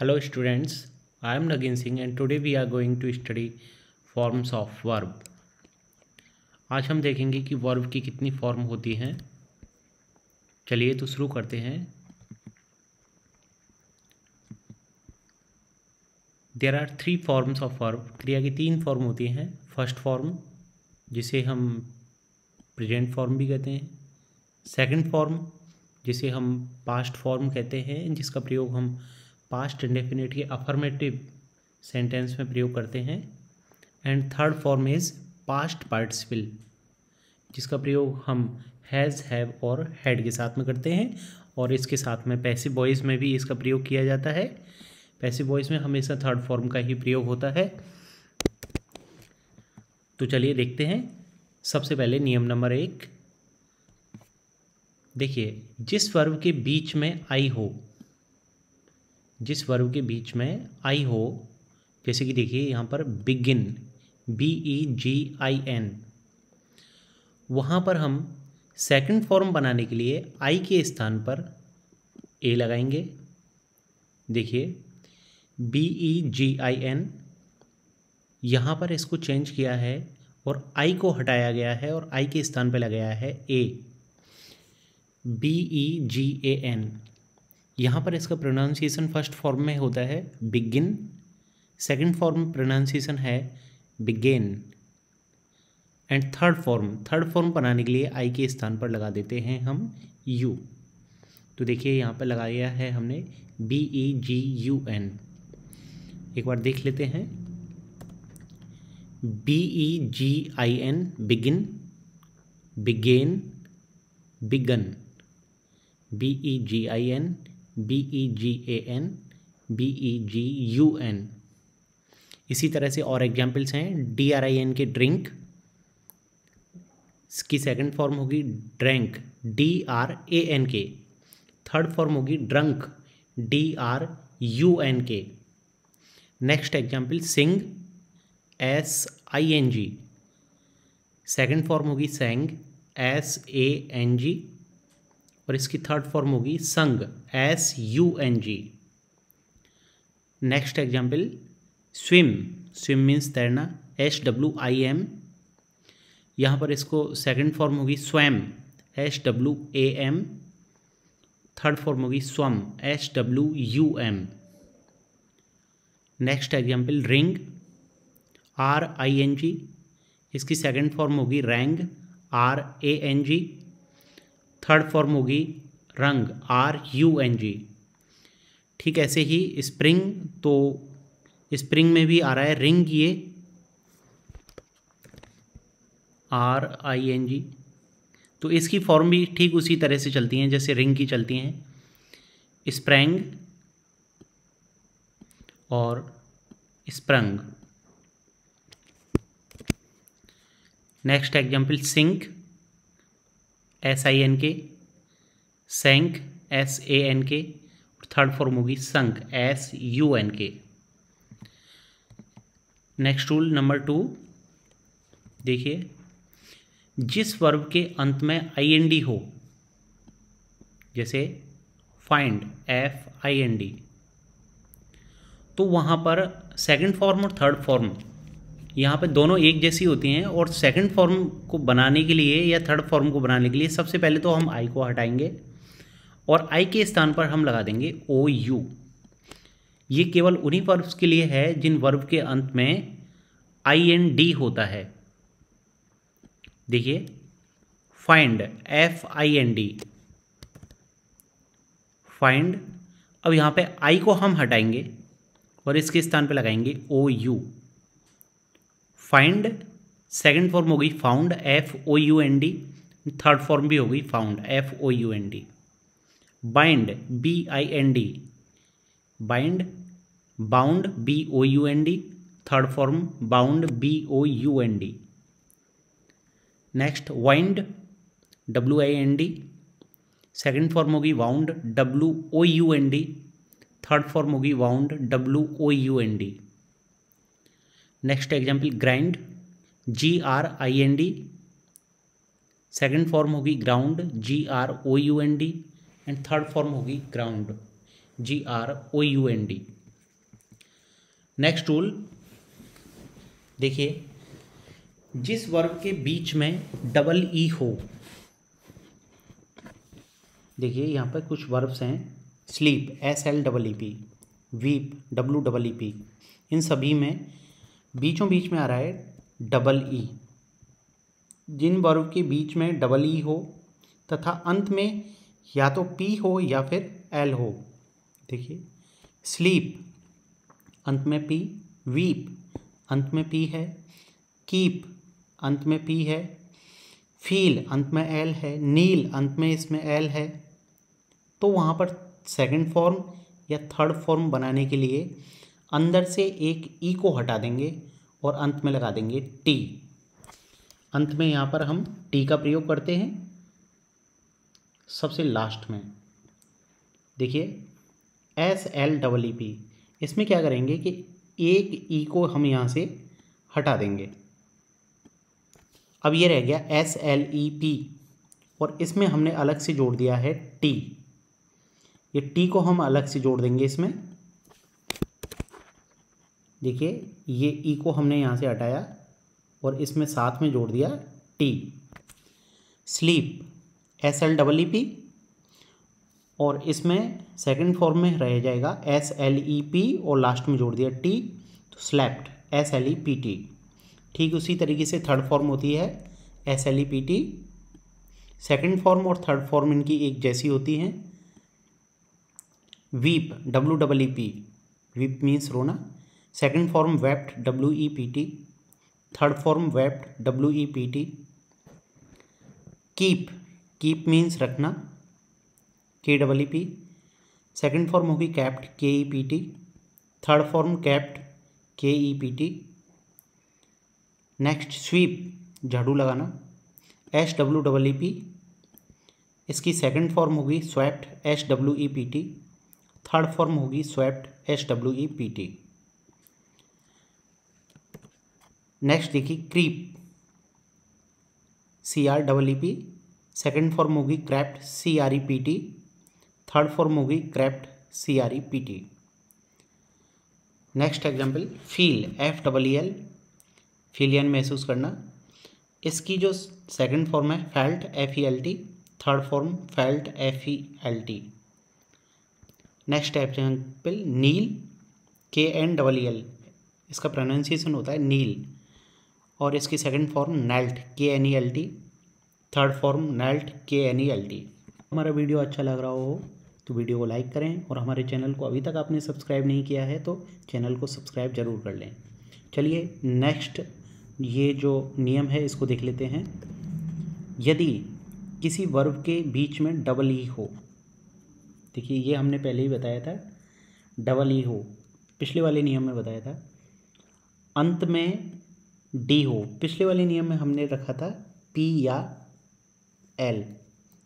Hello students, I am Nagin Singh and today we are going to study forms of verb. आज हम देखेंगे कि verb की कितनी फॉर्म होती हैं। चलिए तो शुरू करते हैं। There are three forms of verb क्रिया की तीन फॉर्म होती हैं। फ़र्स्ट फॉर्म जिसे हम प्रेजेंट फॉर्म भी कहते हैं। सेकंड फॉर्म जिसे हम पास्ट फॉर्म कहते हैं जिसका प्रयोग हम पास्ट इंडेफिनिट के अफर्मेटिव सेंटेंस में प्रयोग करते हैं। And third form is past participle जिसका प्रयोग हम हैज़ हैव और हैड के साथ में करते हैं। और इसके साथ में पैसिव वॉइस में भी इसका प्रयोग किया जाता है। पैसिव वॉइस में हमेशा थर्ड फॉर्म का ही प्रयोग होता है। तो चलिए देखते हैं। सबसे पहले नियम नंबर एक। देखिए, जिस वर्ब के बीच में आई हो जिस वर्ब के बीच में आई हो, जैसे कि देखिए यहाँ पर begin B E G I N वहाँ पर हम सेकंड फॉर्म बनाने के लिए आई के स्थान पर ए लगाएँगे। देखिए B E G I N यहाँ पर इसको चेंज किया है और आई को हटाया गया है और आई के स्थान पर लगाया है A B E G A N यहाँ पर इसका प्रोनाउंसिएशन फ़र्स्ट फॉर्म में होता है बिगिन सेकंड फॉर्म प्रोनाउंसिएशन है began and third form third form बनाने के लिए आई के स्थान पर लगा देते हैं हम यू तो देखिए यहाँ पर लगाया है हमने B E G U N एक बार देख लेते हैं. B E G I N begin began begun B E G I N B E G A N B E G U N इसी तरह से और एग्जाम्पल्स हैं D R I N K drink इसकी सेकंड फॉर्म होगी drank D R A N K. Third form होगी drunk D R U N K. Next example sing S I N G second form होगी sang S A N जी और इसकी third form होगी sung S U N G next example swim swim means तैरना H W I M यहाँ पर इसको second form होगी swam H W A M third form होगी swum H W U M next example ring R I N G इसकी second form होगी rang R A N G third form होगी rung are U N जी ठीक ऐसे ही spring तो spring में भी आ रहा है रिंग ये। आर आई एन जी तो इसकी फॉर्म भी ठीक उसी तरह से चलती हैं, जैसे रिंग की चलती हैं। स्प्रैंग और sprung next example sink S I N K sank S A N K third form होगी sunk S U N K next rule number two देखिए, जिस वर्ब के अंत में आई एन डी हो, जैसे find F I N D तो वहाँ पर सेकंड फॉर्म और थर्ड फॉर्म यहाँ पे दोनों एक जैसी होती हैं और सेकंड फॉर्म को बनाने के लिए या थर्ड फॉर्म को बनाने के लिए सबसे पहले तो हम आई को हटाएँगे और आई के स्थान पर हम लगा देंगे ओ यू ये केवल उन्हीं वर्ब्स के लिए है जिन वर्ब के अंत में आई एन डी होता है। देखिए find F I N D find अब यहाँ पे आई को हम हटाएँगे और इसके स्थान पे लगाएँगे O U find second form हो गई found F O U N D third form भी हो गई found F O U N D bind B I N D bind bound B O U N D third form bound B O U N D next wind W I N D second form होगी wound W O U N D third form होगी wound W O U N D next example grind G R I N D second form होगी ground G R O U N D and third form होगी ground G R O U N D next rule देखिए, जिस verb के बीच में double E हो, देखिए यहाँ पर कुछ वर्ब्स हैं sleep S L double E P weep W double E P इन सभी में बीचों बीच में आ रहा है डबल ई जिन वर्ब के बीच में डबल ई हो तथा अंत में या तो पी हो या फिर एल हो, देखिए। स्लीप अंत में पी वीप अंत में पी है। कीप अंत में पी है। फील अंत में एल है। नील अंत में इसमें एल है। तो वहाँ पर सेकंड फॉर्म या थर्ड फॉर्म बनाने के लिए अंदर से एक ई को हटा देंगे और अंत में लगा देंगे टी अंत में यहाँ पर हम टी का प्रयोग करते हैं। सबसे लास्ट में। देखिए S L double E P इसमें क्या करेंगे कि एक ई को हम यहाँ से हटा देंगे। अब ये रह गया एस एल ई पी और इसमें हमने अलग से जोड़ दिया है टी ये टी को हम अलग से जोड़ देंगे इसमें। देखिए, ये ई को हमने यहाँ से हटाया और इसमें साथ में जोड़ दिया T sleep S L double E P और इसमें सेकंड फॉर्म में रह जाएगा एस एल ई पी और लास्ट में जोड़ दिया टी तो slept S L E P T ठीक उसी तरीके से थर्ड फॉर्म होती है S L E P T second form और थर्ड फॉर्म इनकी एक जैसी होती हैं। Weep W double E P weep means रोना। Second form wept W E P T third form wept W E P T keep keep means रखना. K double E P second form होगी kept K E P T third form kept K E P T next sweep झाड़ू लगाना. S W double E P इसकी second form होगी swept S W E P T third form होगी swept S W E P T next देखिए creep C R double E P second form होगी crept C R E P T third form होगी crept C R E P T next example feel F double E L feeling महसूस करना। इसकी जो second form है felt F E L T third form felt F E L T next example kneel K N double E L इसका pronunciation होता है kneel और इसकी second form knelt K N E L T third form knelt K N E L T हमारा video अच्छा लग रहा हो तो वीडियो को लाइक करें और हमारे चैनल को अभी तक आपने सब्सक्राइब नहीं किया है तो चैनल को सब्सक्राइब ज़रूर कर लें। चलिए नेक्स्ट ये जो नियम है इसको देख लेते हैं। यदि किसी वर्ब के बीच में डबल ई हो, देखिए ये हमने पहले ही बताया था डबल ई हो, पिछले वाले नियम में बताया था, अंत में डी हो पिछले वाले नियम में हमने रखा था पी या एल।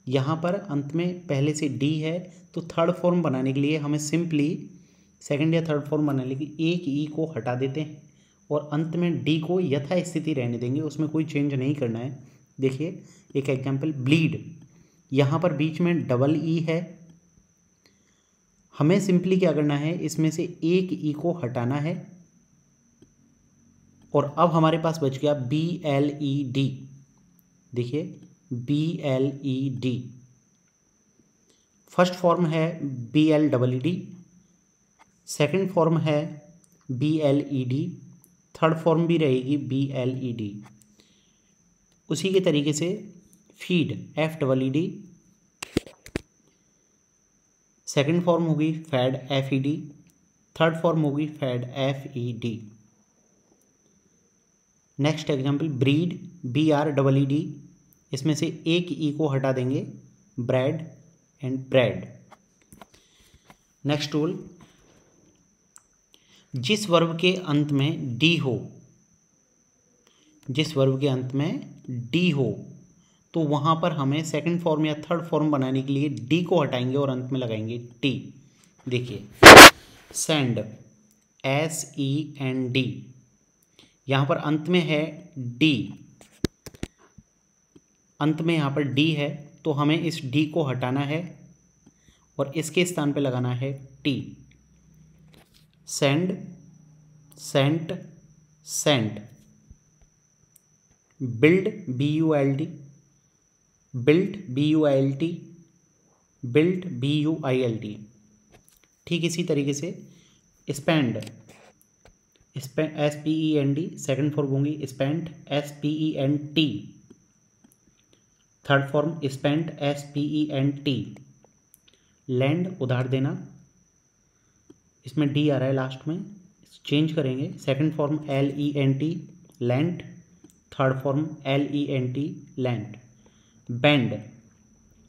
यहाँ पर अंत में पहले से डी है तो थर्ड फॉर्म बनाने के लिए हमें सिंपली सेकंड या थर्ड फॉर्म बनाने के लिए एक ई को हटा देते हैं और अंत में डी को यथा स्थिति रहने देंगे, उसमें कोई चेंज नहीं करना है। देखिए, एक एग्जांपल ब्लीड यहाँ पर बीच में डबल ई है। हमें सिंपली क्या करना है, इसमें से एक ई को हटाना है। और अब हमारे पास बच गया बी एल ई डी देखिए B L E D first form है B L double E D second form है B L E D third form भी रहेगी बी एल ई डी उसी के तरीके से feed F double E D second form होगी fed F E D third form होगी fed F E D next example breed B R double E D इसमें से एक ई को हटा देंगे bred and bred next tool जिस verb के अंत में डी हो, जिस वर्ब के अंत में डी हो तो वहाँ पर हमें सेकंड फॉर्म या थर्ड फॉर्म बनाने के लिए डी को हटाएँगे और अंत में लगाएँगे टी देखिए send S E N D यहाँ पर अंत में है डी अंत में यहाँ पर डी है तो हमें इस डी को हटाना है और इसके स्थान पे लगाना है T send sent sent build B U L D built B U I L T built B U I L T ठीक इसी तरीके से spend S P E N D second form होंगी spend S P E N T third form spent S P E N T lend उधार देना. इसमें D आ रहा है लास्ट में. चेंज करेंगे. Second form L E N T lent third form L E N T lent bend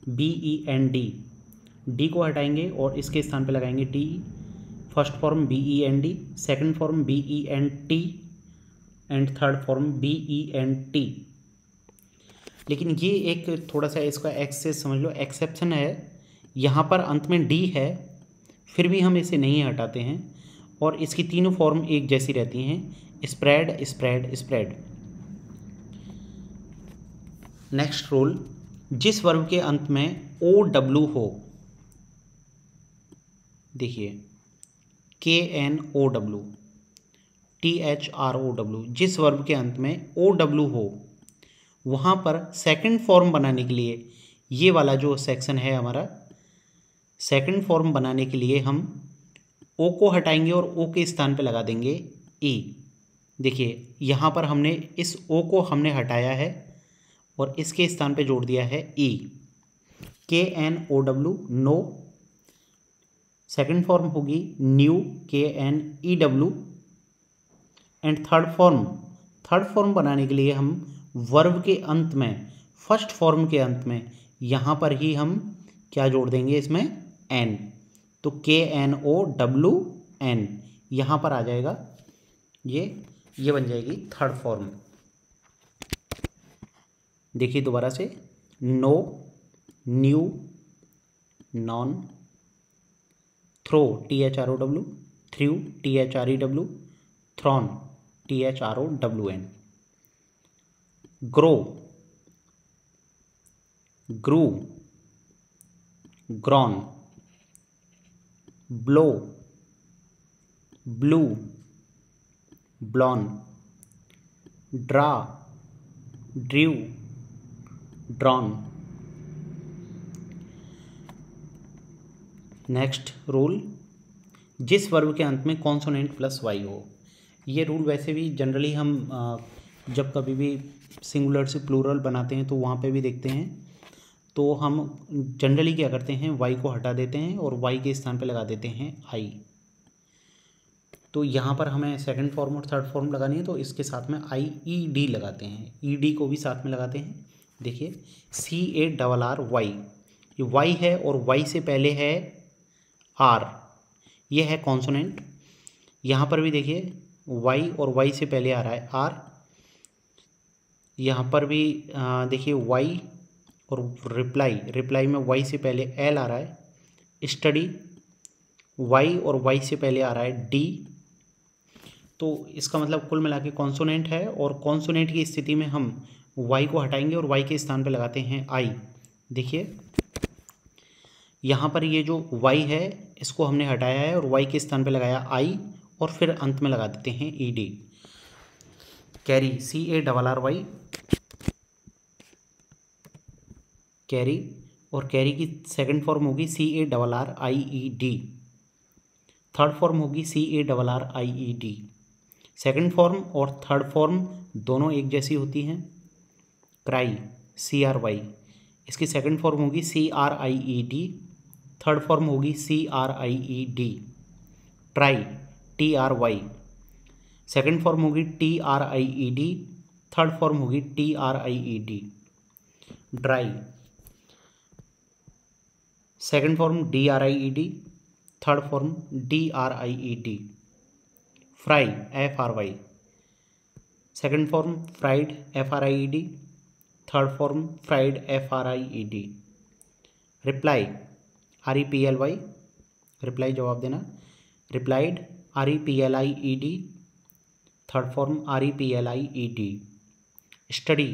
B E N D D को हटाएँगे और इसके स्थान पर लगाएँगे T first form B E N D second form B E N T and third form B E N T लेकिन ये एक थोड़ा सा इसका एक्सेस समझ लो एक्सेप्शन है। यहाँ पर अंत में डी है, फिर भी हम इसे नहीं हटाते हैं और इसकी तीनों फॉर्म एक जैसी रहती हैं। Spread spread spread next rule जिस वर्ब के अंत में ओ डब्लू हो, देखिए K N O W T H R O W जिस वर्ब के अंत में ओ डब्लू हो, वहाँ पर सेकंड फॉर्म बनाने के लिए ये वाला जो सेक्शन है हमारा सेकंड फॉर्म बनाने के लिए हम ओ को हटाएँगे और ओ के स्थान पे लगा देंगे ई देखिए, यहाँ पर हमने इस ओ को हमने हटाया है और इसके स्थान पे जोड़ दिया है E K N O W know second form होगी knew K N E W and third form third form बनाने के लिए हम वर्ब के अंत में फ़र्स्ट फॉर्म के अंत में, यहाँ पर ही हम क्या जोड़ देंगे इसमें? एन तो के एन ओ डब्ल्यू एन यहाँ पर आ जाएगा। ये ये बन जाएगी थर्ड फॉर्म देखिए दोबारा से। Know knew known throw T H R O W threw T H R E W thrown T H R O W N grow grew grown blow blew blown draw drew drawn next rule, जिस verb के अंत में consonant plus Y हो। ये rule वैसे भी generally हम जब कभी भी सिंगुलर से प्लूरल बनाते हैं तो वहाँ पे भी देखते हैं। तो हम जनरली क्या करते हैं वाई को हटा देते हैं और वाई के स्थान पे लगा देते हैं आई तो यहाँ पर हमें सेकंड फॉर्म और थर्ड फॉर्म लगानी है तो इसके साथ में आई ई डी लगाते हैं। ई डी को भी साथ में लगाते हैं। देखिए C A double R Y ये वाई है और वाई से पहले है आर। ये है कॉन्सोनेंट। यहाँ पर भी देखिए वाई और वाई से पहले आ रहा है आर। यहाँ पर भी देखिए वाई और रिप्लाई रिप्लाई में वाई से पहले एल आ रहा है। स्टडी वाई और वाई से पहले आ रहा है डी तो इसका मतलब कुल मिला के कॉन्सोनेंट है और कॉन्सोनेंट की स्थिति में हम वाई को हटाएँगे और वाई के स्थान पर लगाते हैं आई देखिए। यहाँ पर ये जो वाई है, इसको हमने हटाया है और वाई के स्थान पर लगाया आई और फिर अंत में लगा देते हैं E D carry C A double R Y carry और कैरी की सेकंड फॉर्म होगी C A double R I E D third form होगी C A double R I E D second form और थर्ड फॉर्म दोनों एक जैसी होती हैं। क्राई सी आर वाई इसकी सेकंड फॉर्म होगी C R I E D third form होगी C R I E D, try, T R Y. Second form होगी T R I E D, third form होगी T R I E D, dry. Second form D R I E D, third form D R I E D, fry, F R Y. Second form fried, F R I E D, third form fried, F R I E D. Reply. R E P L Y reply जवाब देना। Replied R E P L I E D third form R E P L I E D study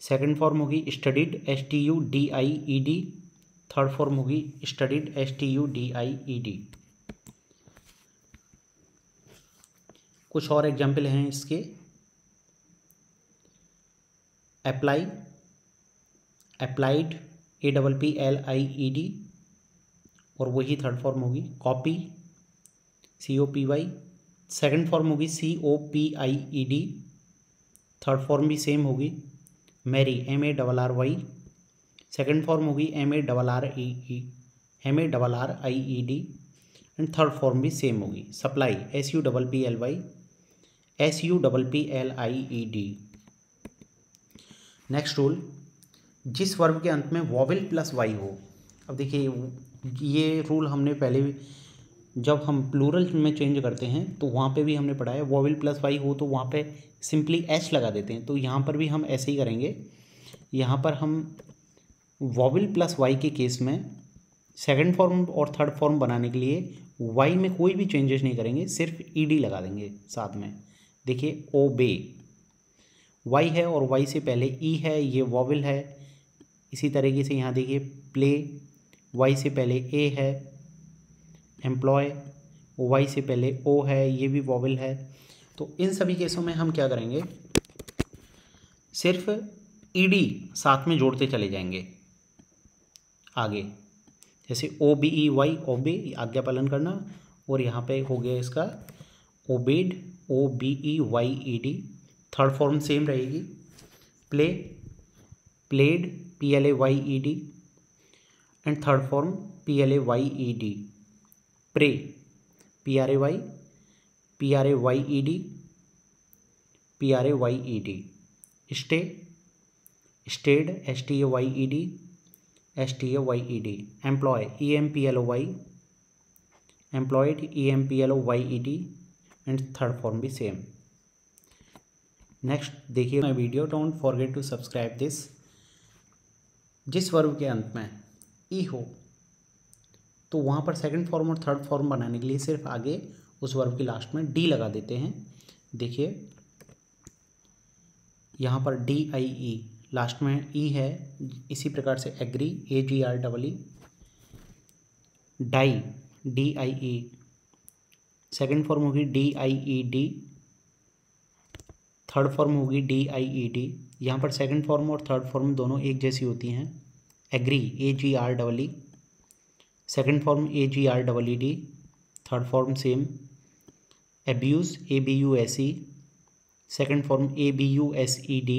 second form होगी studied S T U D I E D third form होगी studied S T U D I E D कुछ और example हैं इसके। Apply applied A double P L I E D और वही third form होगी। Copy C O P Y second form होगी C O P I E D third form भी same होगी। Marry M A double R Y second form होगी M A double R E E M A double R I E D and third form भी same होगी। Supply S U double P L Y S U double P L I E D next rule जिस verb के अंत में vowel plus Y हो। अब देखिए, ये रूल हमने पहले भी जब हम प्लूरल में चेंज करते हैं तो वहाँ पे भी हमने पढ़ा है, वॉवल प्लस वाई हो तो वहाँ पे सिंपली एच लगा देते हैं। तो यहाँ पर भी हम ऐसे ही करेंगे। यहाँ पर हम वॉवल प्लस वाई के केस में सेकंड फॉर्म और थर्ड फॉर्म बनाने के लिए वाई में कोई भी चेंजेस नहीं करेंगे, सिर्फ़ ई लगा देंगे साथ में। देखिए, ओ बे। वाई है और वाई से पहले ई है, ये वॉवल है। इसी तरीके से यहाँ देखिए प्ले वाई से पहले ए है एम्प्लॉय वाई से पहले ओ है, ये भी वॉवल है। तो इन सभी केसों में हम क्या करेंगे? सिर्फ़ ईडी साथ में जोड़ते चले जाएँगे आगे। जैसे ओ बी ई वाई ओ ओबे आज्ञा पालन करना, और यहाँ पे हो गया इसका obeyed O B E Y E D third form same रहेगी। Play played P L A Y E D and third form P L A Y E D pray P R A Y P R A Y E D P R A Y E D stay stayed S T A Y E D S T A Y E D employ E M P L O Y employed E M P L O Y E D and third form भी same next देखिए my video don't forget to subscribe this जिस verb के अंत में E हो तो वहाँ पर सेकंड फॉर्म और थर्ड फॉर्म बनाने के लिए सिर्फ़ आगे उस वर्ब के लास्ट में डी लगा देते हैं। देखिए, यहाँ पर डी आई ई लास्ट में ई है, इसी प्रकार से agree A G R double E die D I E second form होगी D I E D third form होगी डी आई ई डी यहाँ पर सेकंड फॉर्म और थर्ड फॉर्म दोनों एक जैसी होती हैं। Agree A G R double E second form A G R double E D third form same abuse A B U S E second form A B U S E D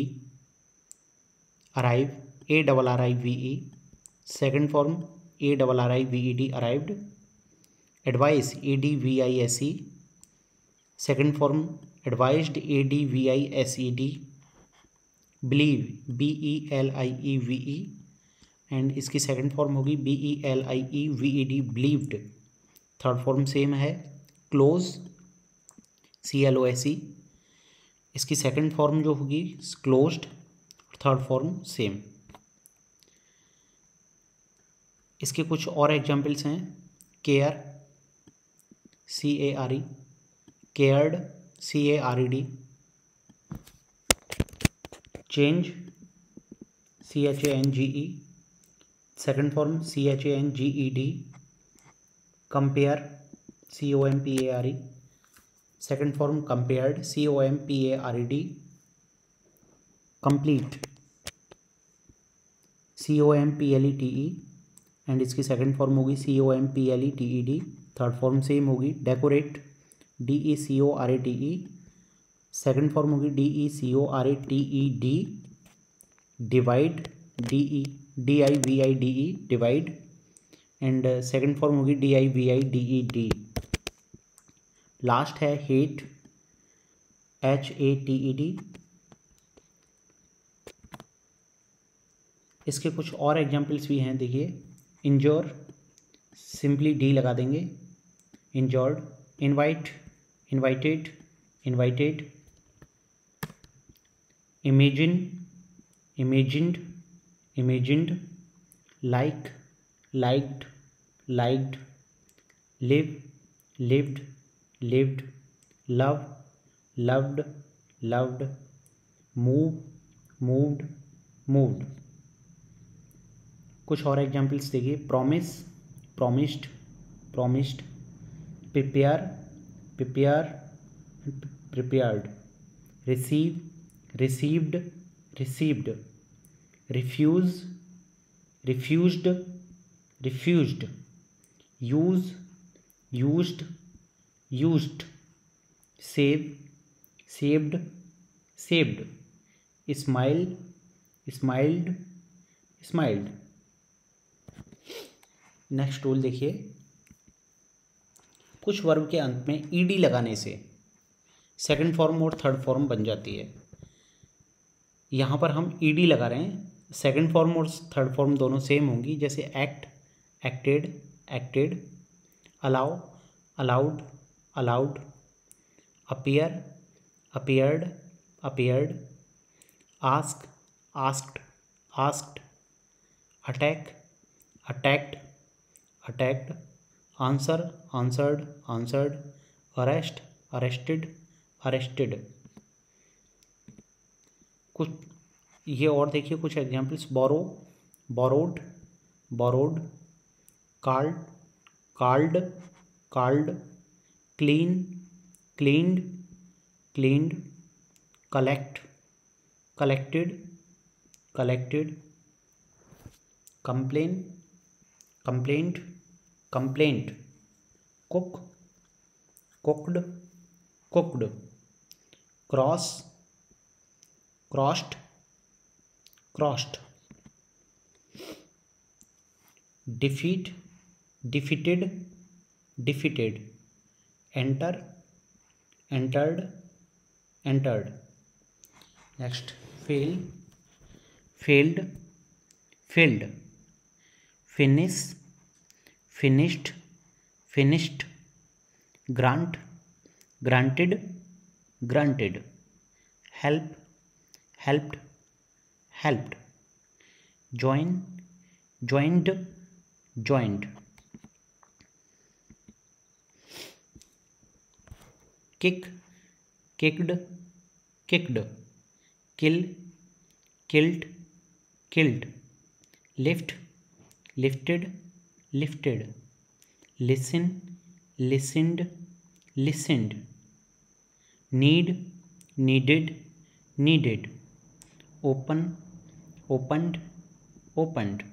arrive A double R I V E second form A double R I V E D arrived advice A D V I S E second form advised A D V I S E D believe B E L I E V E and इसकी second form होगी B E L I E V E D believed third form same है close C L O S E इसकी second form जो होगी closed third form same इसके कुछ और examples हैं care C A R E cared C A R E D change C H A N G E second form C H A N G E D compare C O M P A R E second form compared C O M P A R E D complete C O M P L E T E and इसकी second form होगी C O M P L E T E D third form same होगी decorate D E C O R A T E second form होगी D E C O R A T E D divide D E D I V I D E divide and second form होगी D I V I D E D. Last है hate H A T E D. इसके कुछ और examples भी हैं, देखिए। Injure simply D लगा देंगे। Enjoyed invite invited invited imagine imagined imagined like liked liked live lived lived love loved loved move moved moved कुछ और एग्जाम्पल्स देखिए. Promise promised promised prepare prepare prepared. Receive received received refuse refused refused use used used save saved saved smile smiled smiled next rule देखिए कुछ verb के अंत में ED लगाने से सेकंड फॉर्म और थर्ड फॉर्म बन जाती है यहाँ पर हम ईडी लगा रहे हैं। सेकेंड फॉर्म और थर्ड फॉर्म दोनों सेम होंगी। जैसे act acted acted allow allowed allowed appear appeared appeared ask asked asked attack attacked attacked answer answered answered arrest arrested arrested कुछ, ये और देखिए कुछ examples borrow borrowed borrowed card card card clean cleaned cleaned collect collected collected complain complained complained cook cooked cooked cross crossed crossed. Defeat defeated defeated. Enter entered entered. Next fail failed failed. Finish finished finished. Grant granted granted. Help helped helped join joined joined kick kicked kicked kill killed killed lift lifted lifted listen listened listened need needed needed open opened opened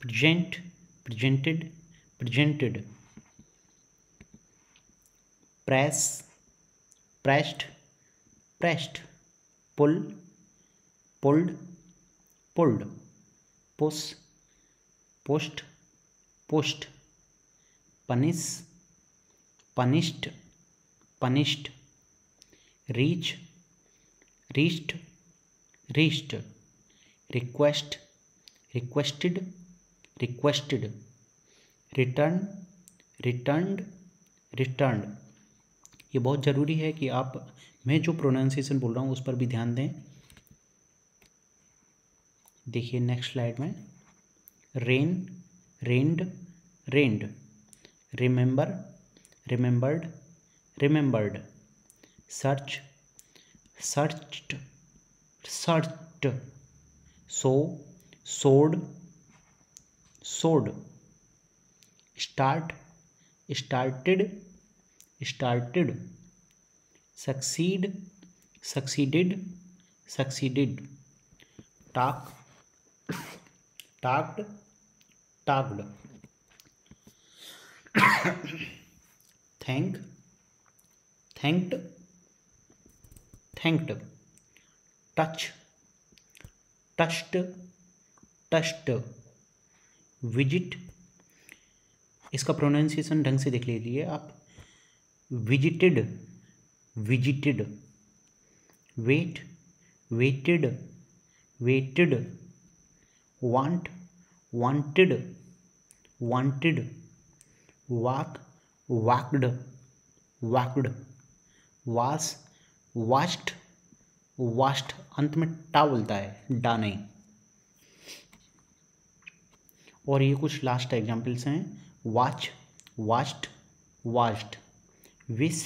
present presented presented press pressed pressed pull pulled pulled push pushed pushed punish punished punished reach reached reached request requested requested, return, returned returned. ये बहुत ज़रूरी है कि आप, मैं जो pronunciation बोल रहा हूँ, उस पर भी ध्यान दें। देखिए नेक्स्ट स्लाइड में। Rain rained rained remember remembered remembered search searched searched sow sowed sowed. Start, started started. Succeed, succeeded succeeded. Talk, talked talked. Thank, thanked thanked. Touch touched touched visit इसका प्रोनाउंसिएशन ढंग से देख लीजिए आप। Visited visited wait waited waited want wanted wanted walk walked walked wash washed washed अंत में टा बोलता है, डा नहीं। और ये कुछ लास्ट एग्जाम्पल्स हैं। Watch watched watched wish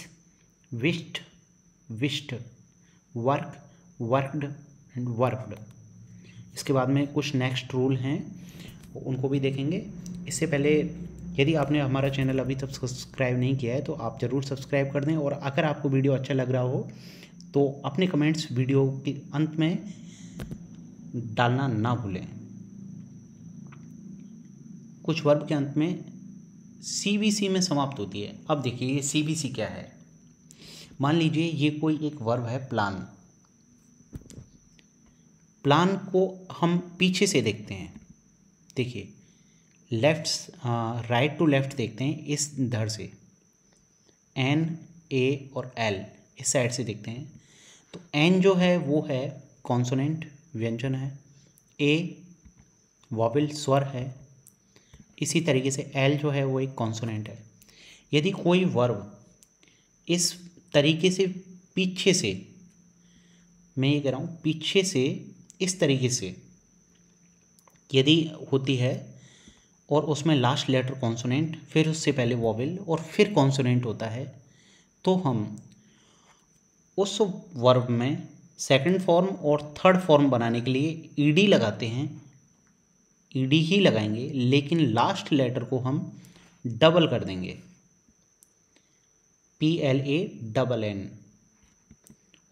wished wished work, worked and worked. इसके बाद में कुछ नेक्स्ट रूल हैं, उनको भी देखेंगे। इससे पहले, यदि आपने हमारा चैनल अभी तक सब्सक्राइब नहीं किया है तो आप ज़रूर सब्सक्राइब कर दें। और अगर आपको वीडियो अच्छा लग रहा हो तो अपने कमेंट्स वीडियो के अंत में डालना ना भूलें। कुछ वर्ब के अंत में सीबीसी में समाप्त होती है। अब देखिए ये सी क्या है। मान लीजिए ये कोई एक वर्ब है प्लान प्लान को हम पीछे से देखते हैं। देखिए लेफ़्ट राइट टू लेफ़्ट देखते हैं इस धर से। एन ए और एल इस साइड से देखते हैं। तो एन जो है, वो है कॉन्सोनेंट व्यंजन है। ए वॉबिल स्वर है। इसी तरीके से एल जो है, वो एक कॉन्सोनेंट है। यदि कोई वर्ब इस तरीके से पीछे से, मैं ये कह रहा हूँ, पीछे से इस तरीके से यदि होती है और उसमें लास्ट लेटर कॉन्सोनेंट फिर उससे पहले वॉवेल और फिर कॉन्सोनेंट होता है तो हम उस वर्ब में सेकंड फॉर्म और थर्ड फॉर्म बनाने के लिए ईडी लगाते हैं। ईडी ही लगाएँगे, लेकिन लास्ट लेटर को हम डबल कर देंगे। P L A double N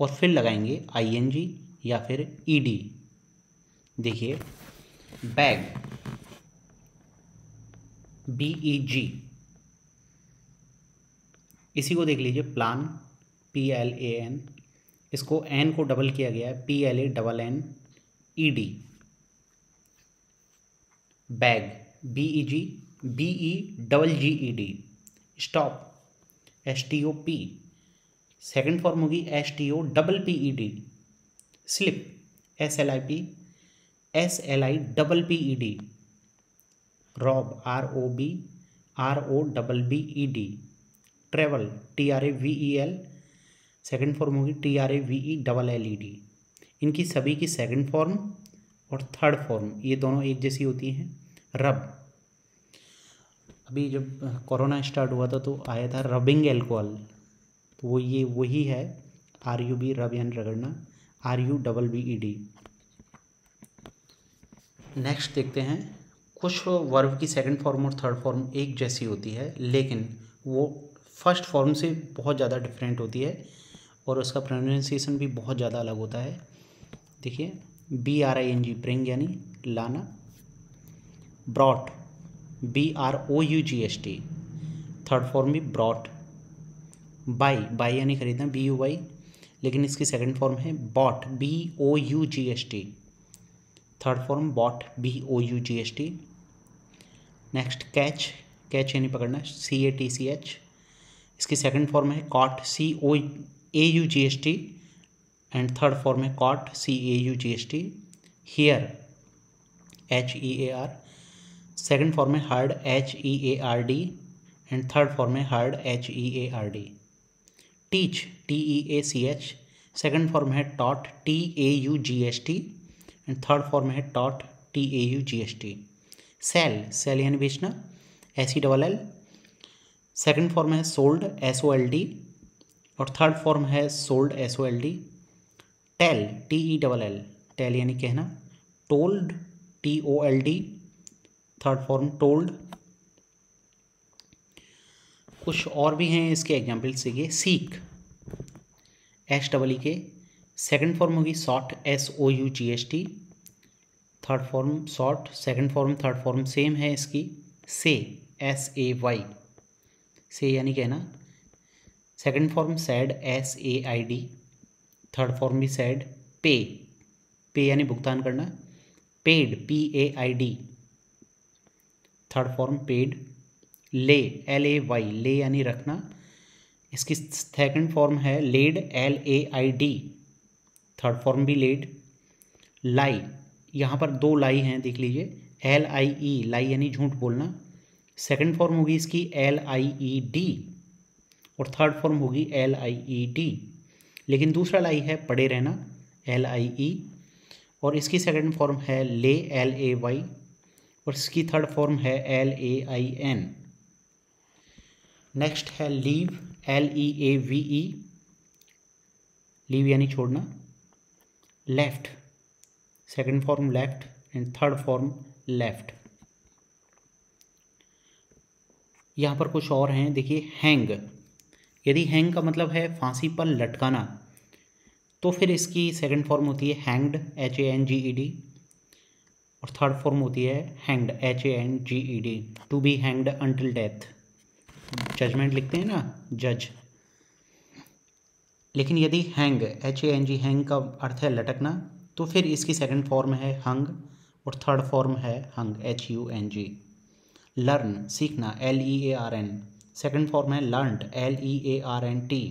और फिर लगाएँगे आई एन जी या फिर ई डी देखिए बैग बी ई जी इसी को देख लीजिए plan P L A N इसको एन को डबल किया गया है P L A double N E D bag B E G B E double G E D stop S T O P second form होगी S T O double P E D slip S L I P S L I double P E D rob R O B R O double B E D travel T R A V E L second form होगी T R A V E double L E D. इनकी सभी की second form और third form, ये दोनों एक जैसी होती हैं। रब। अभी जब कोरोना स्टार्ट हुआ था तो आया था रबिंग एल्कोहल। तो वो ये, वही है, आर यू बी रब यानी रगड़ना, R U double B E D. Next देखते हैं, कुछ वर्ब की सेकंड फॉर्म और थर्ड फॉर्म एक जैसी होती है, लेकिन वो फ़र्स्ट फॉर्म से बहुत ज़्यादा डिफरेंट होती है। और उसका प्रोनाउंसिएशन भी बहुत ज़्यादा अलग होता है। देखिए B R I N G bring यानी लाना। Brought B R O U G H T third form भी ब्रॉट बाई बाई यानी खरीदना बी यू वाई लेकिन इसकी सेकंड फॉर्म है bought B O U G H T third form bought B O U G H T next catch catch यानी पकड़ना C A T C H इसकी second form है caught C O A U G H T and third form है caught C A U G H T hear H E A R second form है heard H E A R D and third form है heard H E A R D teach T E A C H second form है taught T A U G H T and third form है taught T A U G H T sell sell यानी बेचना S E double L second form है sold S O L D और third form है sold S O L D tell T E double L tell यानी कहना told T O L D third form told कुछ और भी हैं इसके एग्ज़ाम्पल सीखिए सीक एस डबल ई के सेकेंड फॉर्म होगी sought S O U G H T third form sought second form third form same है इसकी say S A Y say यानी कहना second form said S A I D third form भी said pay pay यानी भुगतान करना। Paid P A I D third form paid lay L A Y lay यानी रखना। इसकी सेकंड फॉर्म है laid L A I D third form भी laid lie यहाँ पर दो लाई हैं, देख लीजिए। एल आई ई लाई यानी झूठ बोलना। सेकंड फॉर्म होगी इसकी एल आई ई डी और थर्ड फॉर्म होगी एल आई ई डी लेकिन दूसरा लाई है पड़े रहना एल आई ई और इसकी सेकंड फॉर्म है ले एल ए वाई और इसकी थर्ड फॉर्म है L A I N next है leave L E A V E leave यानी छोड़ना। Left second form left and third form left यहाँ पर कुछ और हैं, देखिए हैंग यदि हैंग का मतलब है फांसी पर लटकाना तो फिर इसकी सेकंड फॉर्म होती है hanged H A N G E D और थर्ड फॉर्म होती है hanged H A N G E D to be hanged until death judgement लिखते हैं ना जज लेकिन यदि hang H A N G hang का अर्थ है लटकना तो फिर इसकी सेकंड फॉर्म है हंग और थर्ड फॉर्म है hung H U N G learn सीखना L E A R N second form है learned L E A R N T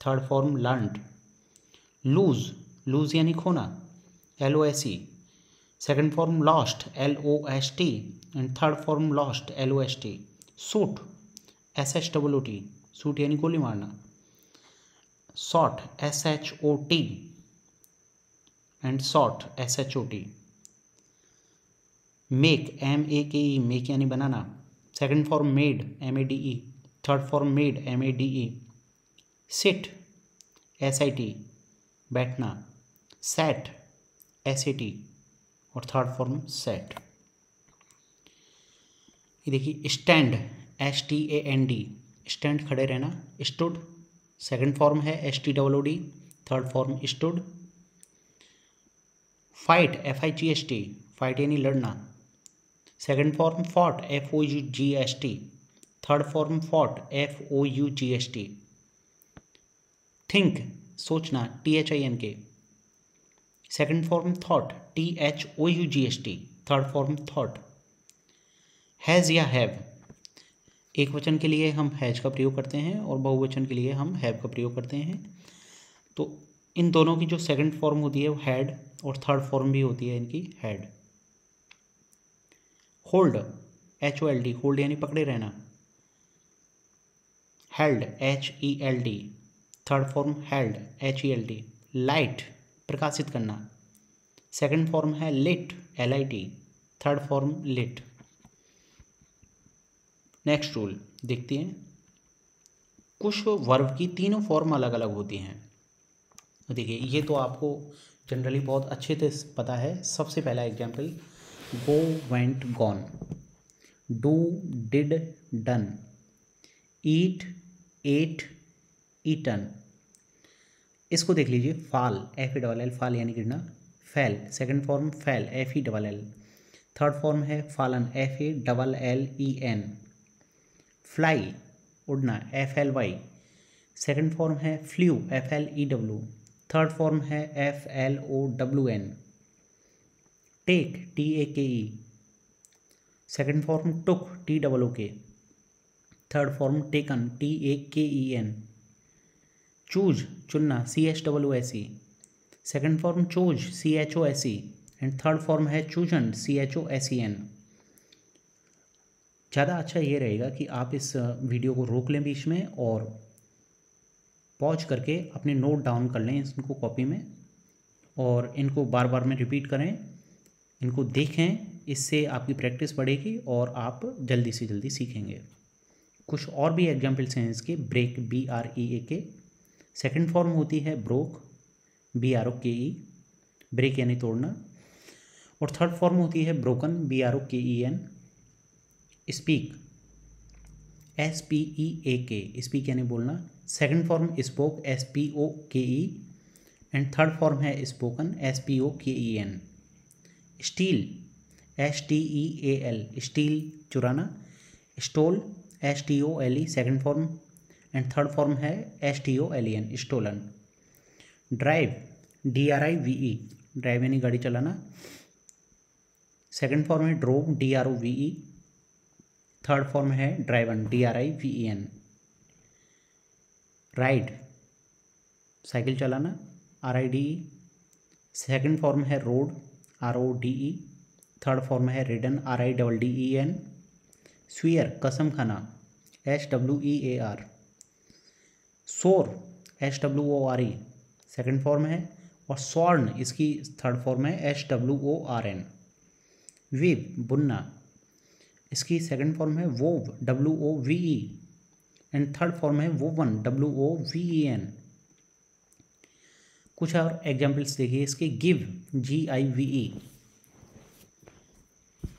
third form learned lose lose यानी खोना L O S E second form lost L O S T and third form lost L O S T shoot S H W T shoot यानी गोली मारना. Shot S H O T and shot S H O T make M A K E make यानी बनाना. Second form made M A D E third form made M A D E sit S I T बैठना sat S A T और third form sat ये देखिए stand S T A N D stand खड़े रहना stood second form है S T W D third form stood fight F I G S T fight यानी लड़ना. Second form fought F O G S T third form fought F O U G S T think सोचना T H I N K second form thought T H O U G S T third form thought has या have एक वचन के लिए हम has का प्रयोग करते हैं और बहुवचन के लिए हम हैव का प्रयोग करते हैं। तो इन दोनों की जो सेकंड फॉर्म होती है वो हैड और थर्ड फॉर्म भी होती है इनकी had hold H O L D hold यानी पकड़े रहना। Held H E L D third form held H E L D light प्रकाशित करना सेकंड फॉर्म है lit L I T third form lit next rule देखते हैं। कुछ verb की तीनों फॉर्म अलग अलग होती हैं। देखिए, ये तो आपको जनरली बहुत अच्छे से पता है। सबसे पहला example go went gone do did done eat ate eaten. इसको देख लीजिए, fall, F E double L, fall यानी गिरना fell. Second form fell, F E double L. Third form है fallen, F A double L E N. Fly उड़ना, F L Y. Second form है flew F L E W third form है F L O W N. Take T A K E second form took T double O K third form taken T A K E N choose चुनना C H W S E second form chose C H O S E and third form है chosen C H O S E N ज़्यादा अच्छा ये रहेगा कि आप इस video को रोक लें बीच में और पॉज करके अपने नोट डाउन कर लें इनको कॉपी में और इनको बार बार में रिपीट करें। इनको देखें, इससे आपकी प्रैक्टिस बढ़ेगी और आप जल्दी से जल्दी सीखेंगे। कुछ और भी एग्जाम्पल्स हैं इसके break B R E A K second form होती है broke B R O K ई ब्रेक यानी तोड़ना। और थर्ड फॉर्म होती है broken B R O K E N speak S P E A K speak यानी बोलना। Second form spoke S P O K E and third form है spoken S P O K E N steal S T E A L steal चुराना। Stole S T O L E second form and third form है S T O L E N stolen drive D R I V E drive यानी गाड़ी चलाना. Second form है drove D R O V E third form है driven D R I V E N ride cycle चलाना R I D E second form है rode R O D E third form है ridden R I double D E N swear कसम खाना. H W E A R swore H W O R E second form है, और sworn इसकी third form है H W O R N weave बुनना. इसकी second form है wove W O V E and third form है woven W O V E N कुछ और एग्जाम्पल्स देखिए, इसके give G I V E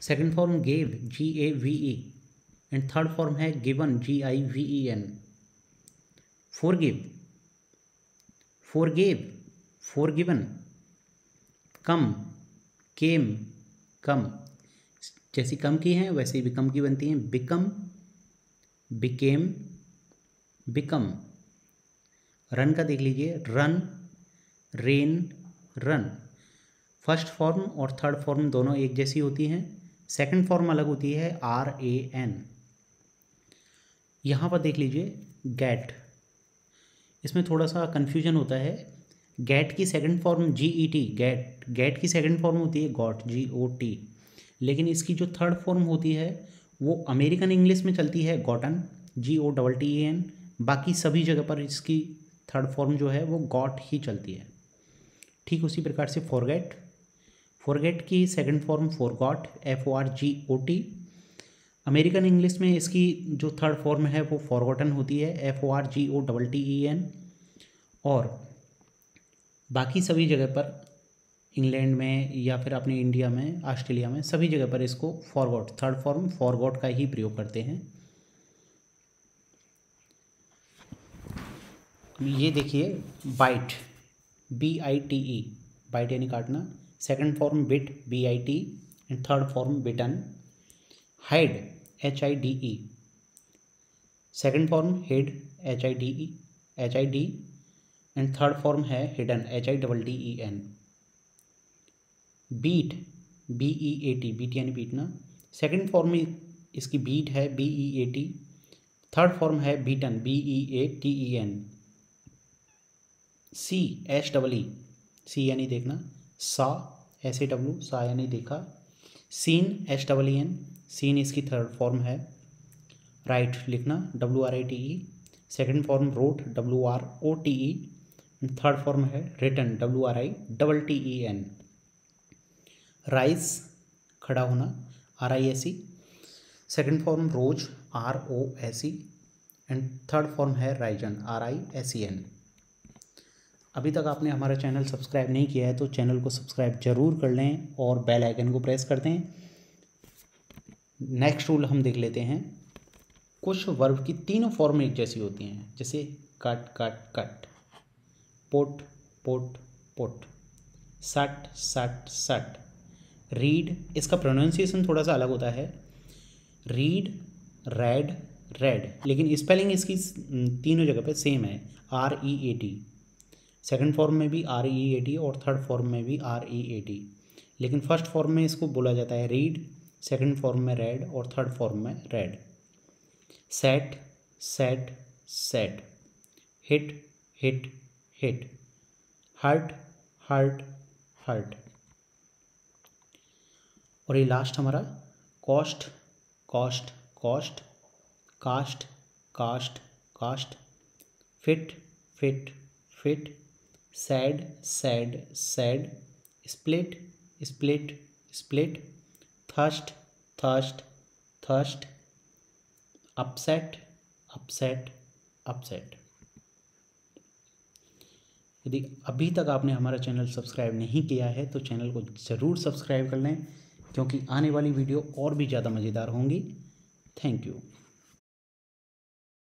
second form gave G A V E and third form है given G I V E N forgive forgive forgiven come came come जैसी come की हैं, वैसे he become की बनती हैं. बिकम बिकेम बिकम रन का देख लीजिए. Run ran run first form और थर्ड फॉर्म दोनों एक जैसी होती हैं. सेकंड फॉर्म अलग होती है. आर ए एन यहाँ पर देख लीजिए गैट इसमें थोड़ा सा कन्फ्यूज़न होता है। गैट की second form G E T get get की सेकंड फॉर्म होती है गॉट जी ओ टी लेकिन इसकी जो थर्ड फॉर्म होती है, वो अमेरिकन इंग्लिश में चलती है gotten G O double T N बाकी सभी जगह पर इसकी थर्ड फॉर्म जो है, वो गॉट ही चलती है। ठीक उसी प्रकार से फॉरगेट फॉरगेट की second form forgot F O R G O T American English में इसकी जो थर्ड फॉर्म है, वो फॉरगॉटन होती है F O R G O double T E N और बाकी सभी जगह पर, इंग्लैंड में या फिर अपने इंडिया में, ऑस्ट्रेलिया में, सभी जगह पर इसको फॉरगॉट थर्ड फॉर्म फॉरगॉट का ही प्रयोग करते हैं। ये देखिए bite B I T E bite यानी काटना। Second form bit B I T and third form bitten hide H I D E second form hid H I D E H I D and third form है hidden H I double D E N beat B E A T beat यानी बीटना second form में इसकी beat है B E A T third form है beaten B E A T E N see H double E see यानी देखना, saw S A W saw यानी देखा. Seen H double E N seen इसकी third form है। Write लिखना W R I T E second form wrote W R O T E third form है written W R I double T E N rise खड़ा होना R I S E second form rose R O S E and third form है risen R I S E N अभी तक आपने हमारा channel subscribe नहीं किया है तो चैनल को सब्सक्राइब ज़रूर कर लें और बेल आइकन को प्रेस कर दें। नेक्स्ट रूल हम देख लेते हैं। कुछ वर्ब की तीनों फॉर्म एक जैसी होती हैं, जैसे cut cut cut put put put shut shut shut read इसका प्रोनाउंसिएशन थोड़ा सा अलग होता है। रीड रेड रेड लेकिन स्पेलिंग इसकी तीनों जगह पे सेम है। R E A T second form में भी आर ई ए टी और थर्ड फॉर्म में भी आर ई ए टी लेकिन फ़र्स्ट फॉर्म में इसको बोला जाता है रीड सेकंड फॉर्म में रेड और थर्ड फॉर्म में read. Set set set. Hit hit hit. Hurt hurt hurt. और ये लास्ट हमारा, cost cost cost, cast cast cast. Fit fit fit. Shed shed shed. Split split split. Thrust thrust thrust upset upset upset यदि अभी तक आपने हमारा channel subscribe नहीं किया है तो चैनल को ज़रूर सब्सक्राइब कर लें, क्योंकि आने वाली वीडियो और भी ज़्यादा मज़ेदार होंगी। Thank you.